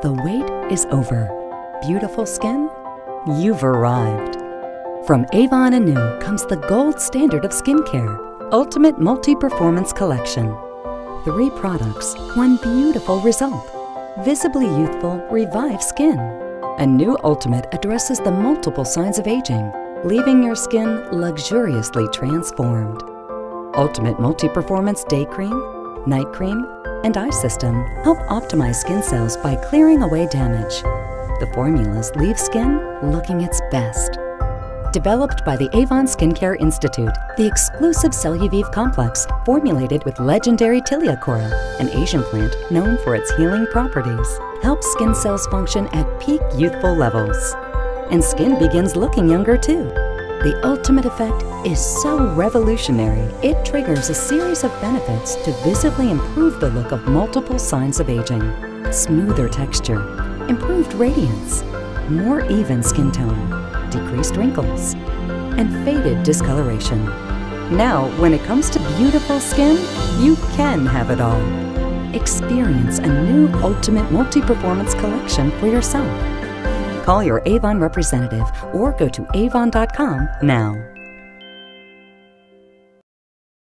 The wait is over. Beautiful skin? You've arrived. From Avon Anew comes the gold standard of skincare, Ultimate Multi-Performance Collection. Three products, one beautiful result. Visibly youthful, revived skin. Anew Ultimate addresses the multiple signs of aging, leaving your skin luxuriously transformed. Ultimate Multi-Performance Day Cream, Night Cream, and Eye System help optimize skin cells by clearing away damage. The formulas leave skin looking its best. Developed by the Avon Skincare Institute, the exclusive Celluvive complex, formulated with legendary Tiliacora, an Asian plant known for its healing properties, helps skin cells function at peak youthful levels. And skin begins looking younger too. The ultimate effect is so revolutionary, it triggers a series of benefits to visibly improve the look of multiple signs of aging. Smoother texture, improved radiance, more even skin tone, decreased wrinkles, and faded discoloration. Now, when it comes to beautiful skin, you can have it all. Experience a new Ultimate Multi-Performance Collection for yourself. Call your Avon representative or go to avon.com now.